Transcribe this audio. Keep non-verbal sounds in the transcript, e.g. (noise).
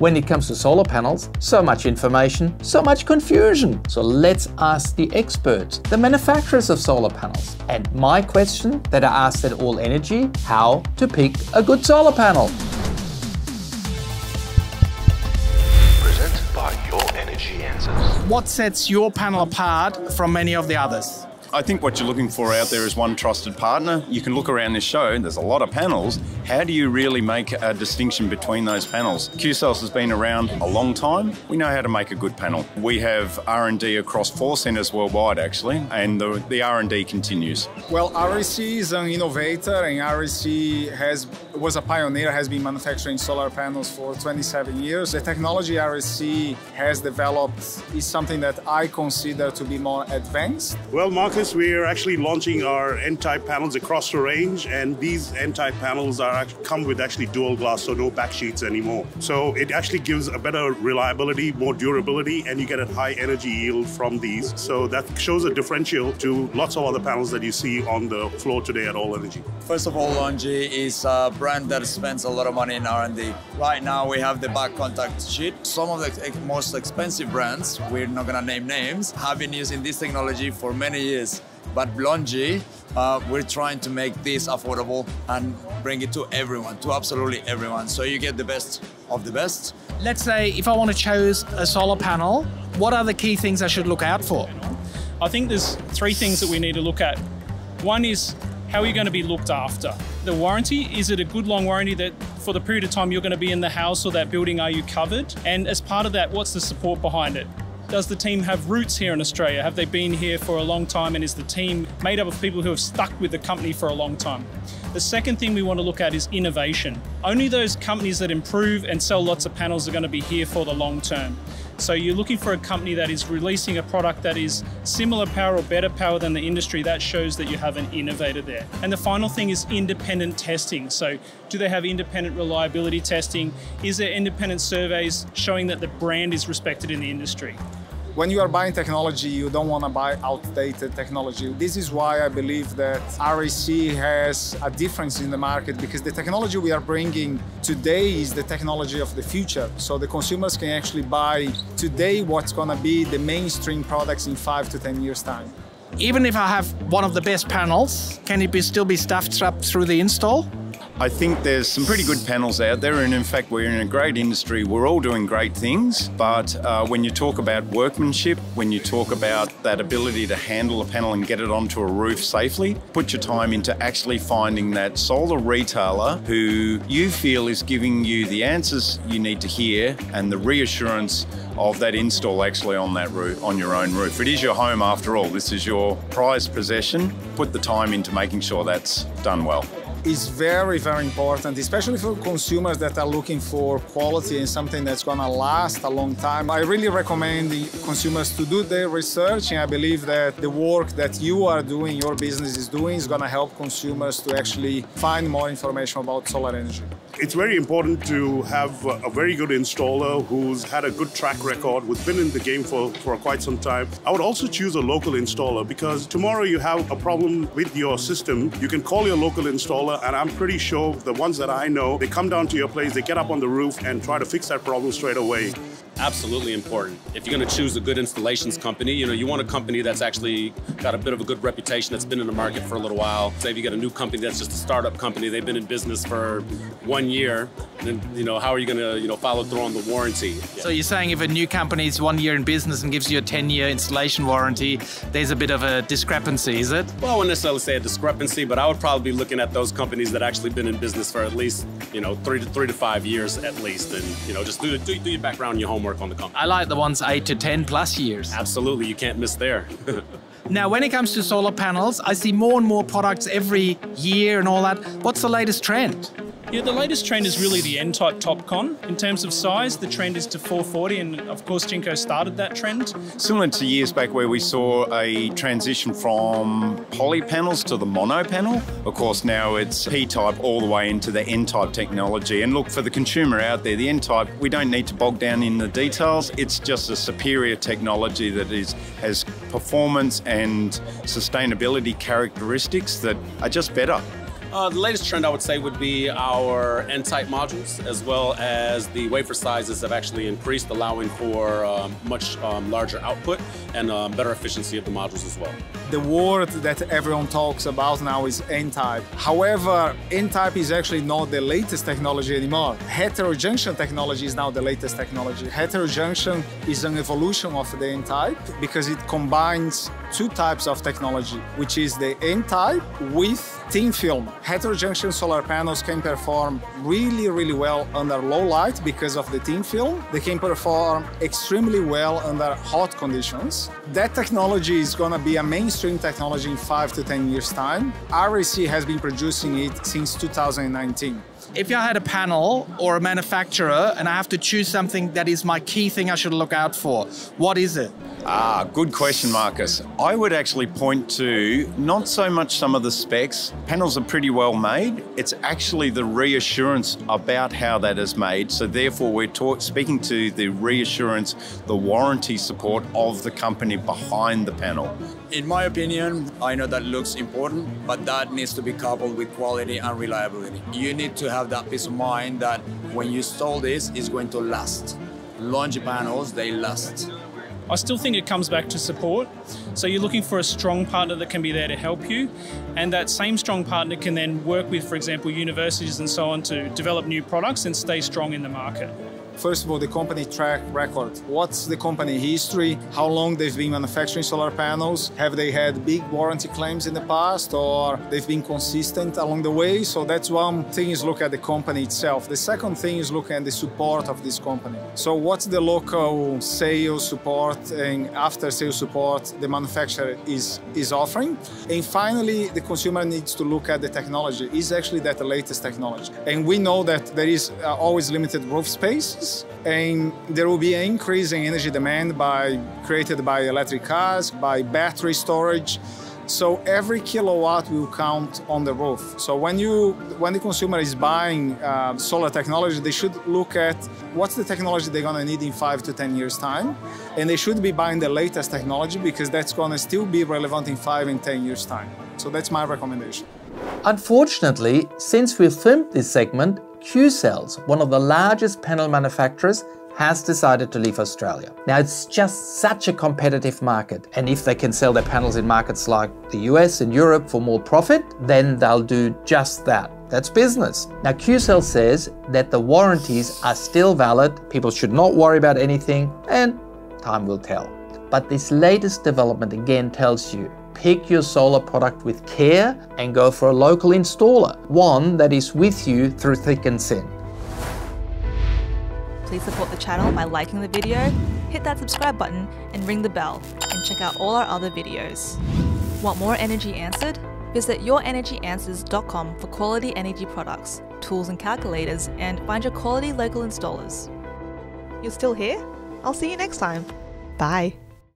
When it comes to solar panels, so much information, so much confusion. So let's ask the experts, the manufacturers of solar panels. And my question that I asked at All Energy, how to pick a good solar panel. Presented by Your Energy Answers. What sets your panel apart from many of the others? I think what you're looking for out there is one trusted partner. You can look around this show, there's a lot of panels. How do you really make a distinction between those panels? Qcells has been around a long time. We know how to make a good panel. We have R&D across four centers worldwide actually, and the, the R&D continues. Well, REC is an innovator and REC has was a pioneer, has been manufacturing solar panels for 27 years. The technology REC has developed is something that I consider to be more advanced. Well, Marcus, we are actually launching our N-type panels across the range, and these N-type panels are come with actually dual glass, so no back sheets anymore. So it actually gives a better reliability, more durability, and you get a high energy yield from these. So that shows a differential to lots of other panels that you see on the floor today at All Energy. First of all, LONGi is a brand that spends a lot of money in R&D. Right now, we have the back contact sheet. Some of the most expensive brands, we're not gonna name names, have been using this technology for many years. But LONGi, uh, we're trying to make this affordable and bring it to everyone, to absolutely everyone. So you get the best of the best. Let's say if I want to choose a solar panel, what are the key things I should look out for? I think there's three things that we need to look at. One is how are you going to be looked after? The warranty, is it a good long warranty that for the period of time you're going to be in the house or that building, are you covered? And as part of that, what's the support behind it? Does the team have roots here in Australia? Have they been here for a long time? And is the team made up of people who have stuck with the company for a long time? The second thing we want to look at is innovation. Only those companies that improve and sell lots of panels are going to be here for the long term. So you're looking for a company that is releasing a product that is similar power or better power than the industry. That shows that you have an innovator there. And the final thing is independent testing. So do they have independent reliability testing? Is there independent surveys showing that the brand is respected in the industry? When you are buying technology, you don't want to buy outdated technology. This is why I believe that REC has a difference in the market because the technology we are bringing today is the technology of the future. So the consumers can actually buy today what's going to be the mainstream products in five to 10 years time. Even if I have one of the best panels, can it be still be stuffed up through the install? I think there's some pretty good panels out there, and in fact, we're in a great industry. We're all doing great things, but uh, when you talk about workmanship, when you talk about that ability to handle a panel and get it onto a roof safely, put your time into actually finding that solar retailer who you feel is giving you the answers you need to hear and the reassurance of that install actually on that roof, on your own roof. It is your home after all. This is your prized possession. Put the time into making sure that's done well is very, very important, especially for consumers that are looking for quality and something that's going to last a long time. I really recommend the consumers to do their research, and I believe that the work that you are doing, your business is doing, is going to help consumers to actually find more information about solar energy. It's very important to have a very good installer who's had a good track record, who's been in the game for, for quite some time. I would also choose a local installer because tomorrow you have a problem with your system, you can call your local installer, and I'm pretty sure the ones that I know, they come down to your place, they get up on the roof and try to fix that problem straight away absolutely important. If you're going to choose a good installations company, you know, you want a company that's actually got a bit of a good reputation, that's been in the market for a little while. Say if you get a new company that's just a startup company, they've been in business for one year, then, you know, how are you going to, you know, follow through on the warranty? So you're saying if a new company is one year in business and gives you a 10-year installation warranty, there's a bit of a discrepancy, is it? Well, I wouldn't necessarily say a discrepancy, but I would probably be looking at those companies that actually been in business for at least, you know, three to three to five years at least, and you know, just do, do, do your background your homework on the company. I like the ones eight to 10 plus years. Absolutely, you can't miss there. (laughs) now, when it comes to solar panels, I see more and more products every year and all that. What's the latest trend? Yeah, the latest trend is really the N-type TOPCon. In terms of size, the trend is to 440, and of course, Jinko started that trend. Similar to years back where we saw a transition from poly panels to the mono panel. Of course, now it's P-type all the way into the N-type technology. And look, for the consumer out there, the N-type, we don't need to bog down in the details. It's just a superior technology that is has performance and sustainability characteristics that are just better. Uh, the latest trend I would say would be our N-type modules, as well as the wafer sizes have actually increased, allowing for um, much um, larger output and um, better efficiency of the modules as well. The word that everyone talks about now is N-type. However, N-type is actually not the latest technology anymore. Heterojunction technology is now the latest technology. Heterojunction is an evolution of the N-type because it combines two types of technology, which is the N-type with thin film. Heterojunction solar panels can perform really, really well under low light because of the thin film. They can perform extremely well under hot conditions. That technology is going to be a mainstream technology in five to 10 years time. REC has been producing it since 2019. If I had a panel or a manufacturer and I have to choose something that is my key thing I should look out for, what is it? Ah, good question, Marcus. I would actually point to not so much some of the specs. Panels are pretty well made. It's actually the reassurance about how that is made. So therefore, we're talk- speaking to the reassurance, the warranty support of the company behind the panel. In my opinion, I know that looks important, but that needs to be coupled with quality and reliability. You need to have that peace of mind that when you install this, it's going to last. LONGi panels, they last. I still think it comes back to support. So you're looking for a strong partner that can be there to help you, and that same strong partner can then work with, for example, universities and so on to develop new products and stay strong in the market. First of all, the company track record. What's the company history? How long they've been manufacturing solar panels? Have they had big warranty claims in the past or they've been consistent along the way? So that's one thing is look at the company itself. The second thing is look at the support of this company. So what's the local sales support and after sales support the manufacturer is, is offering? And finally, the consumer needs to look at the technology. Is actually that the latest technology? And we know that there is uh, always limited roof spaces and there will be an increase in energy demand by created by electric cars, by battery storage. So every kilowatt will count on the roof. So when you when the consumer is buying uh, solar technology, they should look at what's the technology they're gonna need in five to ten years time, and they should be buying the latest technology because that's gonna still be relevant in five and ten years time. So that's my recommendation. Unfortunately, since we filmed this segment, Qcells, one of the largest panel manufacturers, has decided to leave Australia. Now, it's just such a competitive market, and if they can sell their panels in markets like the US and Europe for more profit, then they'll do just that. That's business. Now, Qcell says that the warranties are still valid, people should not worry about anything, and time will tell. But this latest development again tells you pick your solar product with care and go for a local installer, one that is with you through thick and thin. Please support the channel by liking the video, hit that subscribe button and ring the bell, and check out all our other videos. Want more energy answered? Visit yourenergyanswers.com for quality energy products, tools and calculators, and find your quality local installers. You're still here? I'll see you next time. Bye.